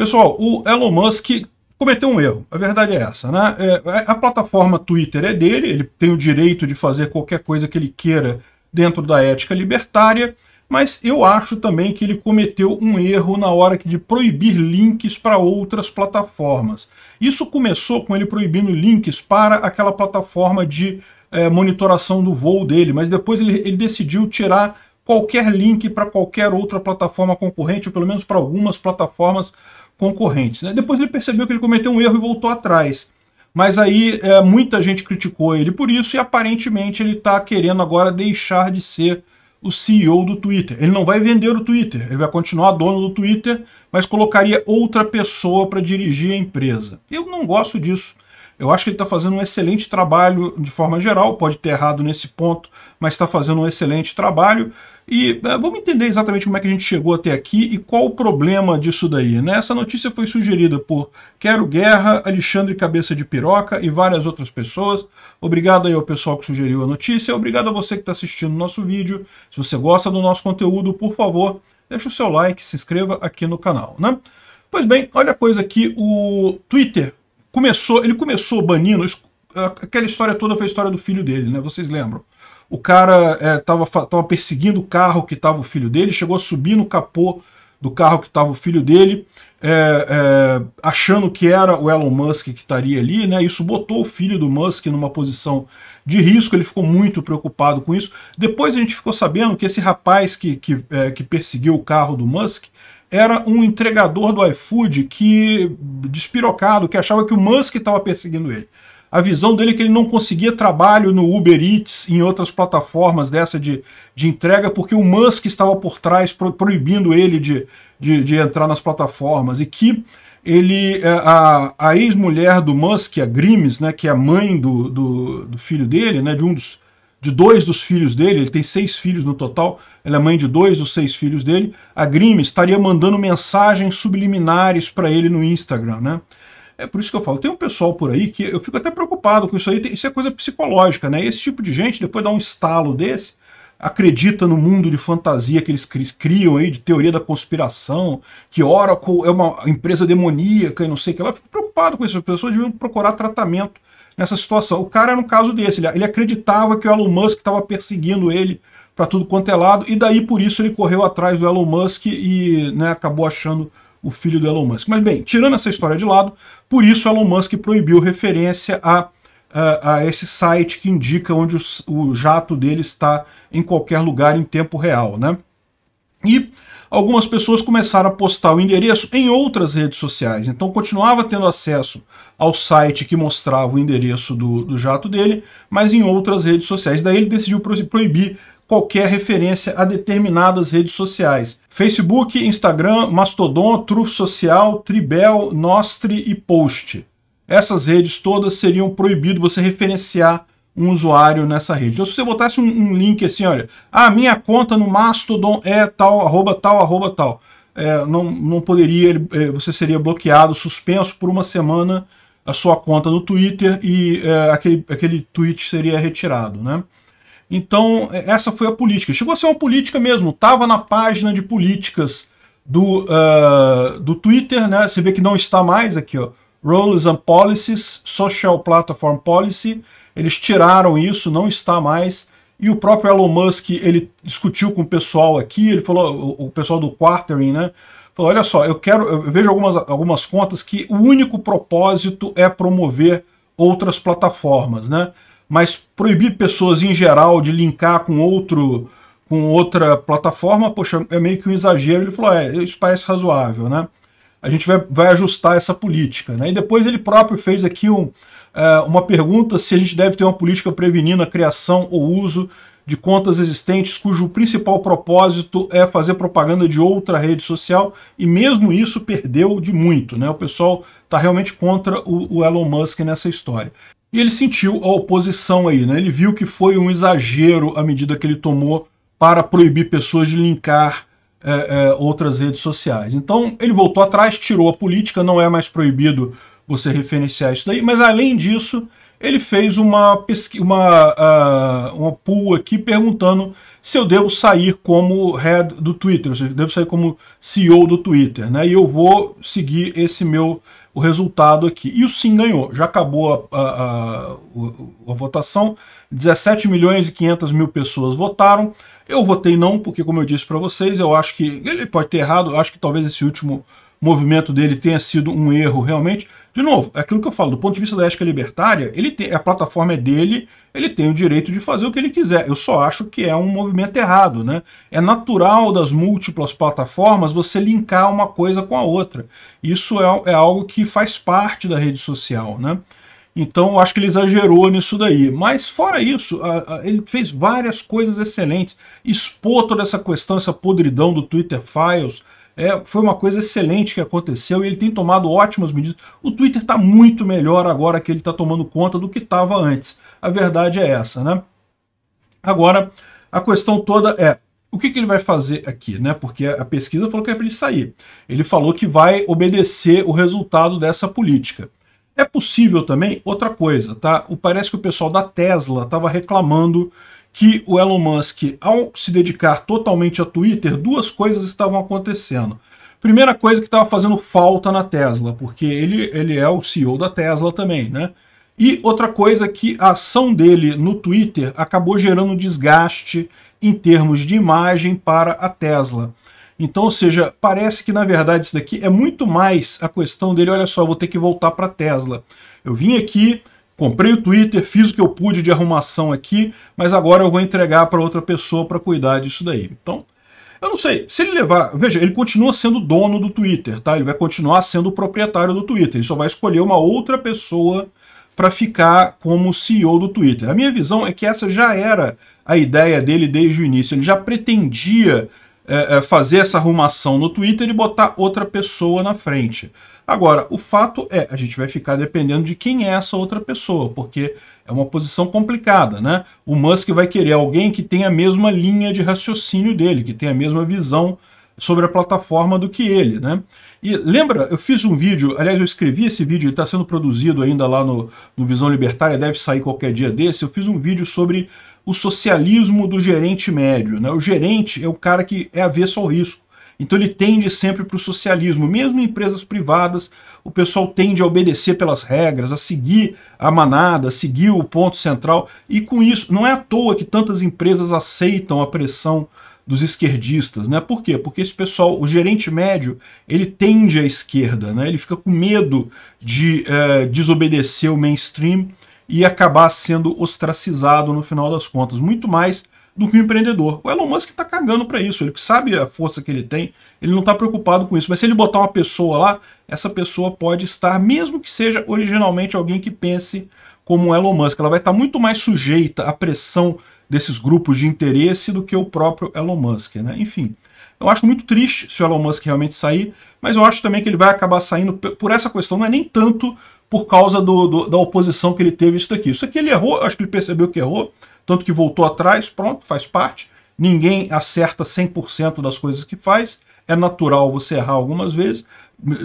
Pessoal, o Elon Musk cometeu um erro. A verdade é essa, né? É, é, a plataforma Twitter é dele, ele tem o direito de fazer qualquer coisa que ele queira dentro da ética libertária, mas eu acho também que ele cometeu um erro na hora de proibir links para outras plataformas. Isso começou com ele proibindo links para aquela plataforma de é, monitoração do voo dele, mas depois ele, ele decidiu tirar qualquer link para qualquer outra plataforma concorrente, ou pelo menos para algumas plataformas concorrentes. Né? Depois ele percebeu que ele cometeu um erro e voltou atrás. Mas aí é, muita gente criticou ele por isso e aparentemente ele está querendo agora deixar de ser o CEO do Twitter. Ele não vai vender o Twitter, ele vai continuar dono do Twitter, mas colocaria outra pessoa para dirigir a empresa. Eu não gosto disso. Eu acho que ele está fazendo um excelente trabalho de forma geral, pode ter errado nesse ponto, mas está fazendo um excelente trabalho. E é, vamos entender exatamente como é que a gente chegou até aqui e qual o problema disso daí. Né? Essa notícia foi sugerida por Quero Guerra, Alexandre Cabeça de Piroca e várias outras pessoas. Obrigado aí ao pessoal que sugeriu a notícia, obrigado a você que está assistindo o nosso vídeo. Se você gosta do nosso conteúdo, por favor, deixa o seu like, se inscreva aqui no canal. Né? Pois bem, olha a coisa aqui, o Twitter começou, ele começou banindo, aquela história toda foi a história do filho dele, né? Vocês lembram? O cara estava é, tava perseguindo o carro que estava o filho dele, chegou a subir no capô do carro que estava o filho dele, é, é, achando que era o Elon Musk que estaria ali, né? Isso botou o filho do Musk numa posição de risco, ele ficou muito preocupado com isso. Depois a gente ficou sabendo que esse rapaz que, que, é, que perseguiu o carro do Musk era um entregador do iFood que despirocado, que achava que o Musk estava perseguindo ele. A visão dele é que ele não conseguia trabalho no Uber Eats, em outras plataformas dessa de, de entrega, porque o Musk estava por trás pro, proibindo ele de, de, de, entrar nas plataformas. E que ele, é, a, a ex-mulher do Musk, a Grimes, né, que é a mãe do, do, do filho dele, né, de um dos de dois dos filhos dele, ele tem seis filhos no total, ela é mãe de dois dos seis filhos dele, a Grimm estaria mandando mensagens subliminares para ele no Instagram, né? É por isso que eu falo, tem um pessoal por aí que eu fico até preocupado com isso aí, isso é coisa psicológica, né? Esse tipo de gente, depois dá um estalo desse, acredita no mundo de fantasia que eles criam aí, de teoria da conspiração, que Oracle é uma empresa demoníaca e não sei o que. Eu fico preocupado com isso, as pessoas deviam procurar tratamento nessa situação. O cara era um caso desse, ele, acreditava que o Elon Musk estava perseguindo ele para tudo quanto é lado, e daí por isso ele correu atrás do Elon Musk e né, acabou achando o filho do Elon Musk. Mas bem, tirando essa história de lado, por isso Elon Musk proibiu referência a, a, a esse site que indica onde o, o jato dele está em qualquer lugar em tempo real. Né? E algumas pessoas começaram a postar o endereço em outras redes sociais. Então continuava tendo acesso ao site que mostrava o endereço do, do jato dele, mas em outras redes sociais. Daí ele decidiu proibir qualquer referência a determinadas redes sociais. Facebook, Instagram, Mastodon, Truth Social, Tribel, Nostre e Post. Essas redes todas seriam proibido você referenciar um usuário nessa rede. Então, se você botasse um, um, link assim, olha, a ah, minha conta no Mastodon é tal, arroba tal, arroba tal, é, não, não poderia, é, você seria bloqueado, suspenso por uma semana a sua conta no Twitter e é, aquele, aquele tweet seria retirado, né? Então, é, essa foi a política. Chegou a ser uma política mesmo, estava na página de políticas do, uh, do Twitter, né? Você vê que não está mais aqui, ó. Roles and Policies, Social Platform Policy, eles tiraram isso, não está mais. E o próprio Elon Musk, ele discutiu com o pessoal aqui, ele falou, o, pessoal do Quartering, né? Falou, olha só, eu quero, eu vejo algumas, algumas contas que o único propósito é promover outras plataformas, né? Mas proibir pessoas em geral de linkar com outro com outra plataforma, poxa, é meio que um exagero. Ele falou, é, isso parece razoável, né? A gente vai, vai ajustar essa política, né? E depois ele próprio fez aqui um, uma pergunta se a gente deve ter uma política prevenindo a criação ou uso de contas existentes cujo principal propósito é fazer propaganda de outra rede social e mesmo isso perdeu de muito, né? O pessoal está realmente contra o, o, Elon Musk nessa história. E ele sentiu a oposição aí, né? Ele viu que foi um exagero a medida que ele tomou para proibir pessoas de linkar é, é, outras redes sociais. Então ele voltou atrás, tirou a política, não é mais proibido você referenciar isso daí, mas além disso, ele fez uma, pesqui uma, uh, uma pool aqui perguntando se eu devo sair como head do Twitter, ou seja, devo sair como CEO do Twitter, né? E eu vou seguir esse meu o resultado aqui. E o sim ganhou, já acabou a, a, a, a votação, 17 milhões e 500 mil pessoas votaram. Eu votei não, porque como eu disse para vocês, eu acho que ele pode ter errado, eu acho que talvez esse último movimento dele tenha sido um erro realmente. De novo, é aquilo que eu falo, do ponto de vista da ética libertária, ele tem, a plataforma é dele, ele tem o direito de fazer o que ele quiser. Eu só acho que é um movimento errado, né? É natural das múltiplas plataformas você linkar uma coisa com a outra. Isso é, é algo que faz parte da rede social, né? Então, eu acho que ele exagerou nisso daí. Mas, fora isso, a, a, ele fez várias coisas excelentes. Expor toda essa questão, essa podridão do Twitter Files, é, foi uma coisa excelente que aconteceu e ele tem tomado ótimas medidas. O Twitter está muito melhor agora que ele está tomando conta do que estava antes. A verdade é essa, né? Agora, a questão toda é o que, que, ele vai fazer aqui, né? Porque a pesquisa falou que é para ele sair. Ele falou que vai obedecer o resultado dessa política. É possível também outra coisa, tá? Parece que o pessoal da Tesla estava reclamando que o Elon Musk, ao se dedicar totalmente a Twitter, duas coisas estavam acontecendo. Primeira coisa que estava fazendo falta na Tesla, porque ele, ele é o CEO da Tesla também, né? E outra coisa que a ação dele no Twitter acabou gerando desgaste em termos de imagem para a Tesla. Então, ou seja, parece que na verdade isso daqui é muito mais a questão dele, olha só, vou ter que voltar para a Tesla. Eu vim aqui, Comprei o Twitter, fiz o que eu pude de arrumação aqui, mas agora eu vou entregar para outra pessoa para cuidar disso daí. Então, eu não sei. Se ele levar. Veja, ele continua sendo dono do Twitter, tá? Ele vai continuar sendo o proprietário do Twitter. Ele só vai escolher uma outra pessoa para ficar como CEO do Twitter. A minha visão é que essa já era a ideia dele desde o início. Ele já pretendia é, fazer essa arrumação no Twitter e botar outra pessoa na frente. Agora, o fato é, a gente vai ficar dependendo de quem é essa outra pessoa, porque é uma posição complicada, né? O Musk vai querer alguém que tenha a mesma linha de raciocínio dele, que tenha a mesma visão sobre a plataforma do que ele, né? E lembra, eu fiz um vídeo, aliás, eu escrevi esse vídeo, ele está sendo produzido ainda lá no, no Visão Libertária, deve sair qualquer dia desse. Eu fiz um vídeo sobre o socialismo do gerente médio. Né? O gerente é o cara que é avesso ao risco. Então ele tende sempre para o socialismo. Mesmo em empresas privadas, o pessoal tende a obedecer pelas regras, a seguir a manada, a seguir o ponto central. E com isso, não é à toa que tantas empresas aceitam a pressão dos esquerdistas, né? Por quê? Porque esse pessoal, o gerente médio, ele tende à esquerda, né? Ele fica com medo de é, desobedecer o mainstream e acabar sendo ostracizado no final das contas. Muito mais do que empreendedor. O Elon Musk está cagando para isso, ele sabe a força que ele tem, ele não está preocupado com isso. Mas se ele botar uma pessoa lá, essa pessoa pode estar, mesmo que seja originalmente alguém que pense como o Elon Musk, ela vai estar muito mais sujeita à pressão desses grupos de interesse do que o próprio Elon Musk. Né? Enfim, eu acho muito triste se o Elon Musk realmente sair, mas eu acho também que ele vai acabar saindo por essa questão, não é nem tanto por causa do, do, da oposição que ele teve isso daqui. Isso aqui ele errou, acho que ele percebeu que errou, tanto que voltou atrás, pronto, faz parte. Ninguém acerta 100% das coisas que faz, é natural você errar algumas vezes.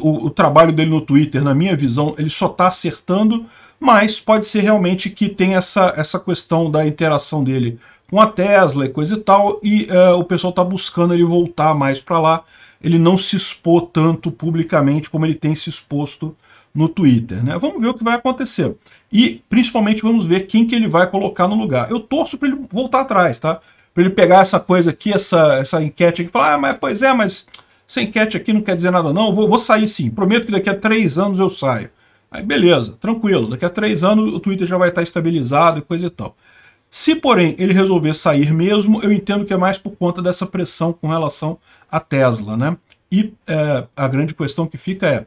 O, o trabalho dele no Twitter, na minha visão, ele só está acertando, mas pode ser realmente que tem essa, essa questão da interação dele com a Tesla e coisa e tal, e uh, o pessoal está buscando ele voltar mais para lá, ele não se expor tanto publicamente como ele tem se exposto no Twitter. Né? Vamos ver o que vai acontecer. E principalmente vamos ver quem que ele vai colocar no lugar. Eu torço para ele voltar atrás, tá? Para ele pegar essa coisa aqui, essa, essa enquete aqui e falar, ah, mas pois é, mas essa enquete aqui não quer dizer nada não, vou, vou sair sim, prometo que daqui a três anos eu saio. Aí beleza, tranquilo, daqui a três anos o Twitter já vai estar estabilizado e coisa e tal. Se, porém, ele resolver sair mesmo, eu entendo que é mais por conta dessa pressão com relação à Tesla, né? E é, a grande questão que fica é,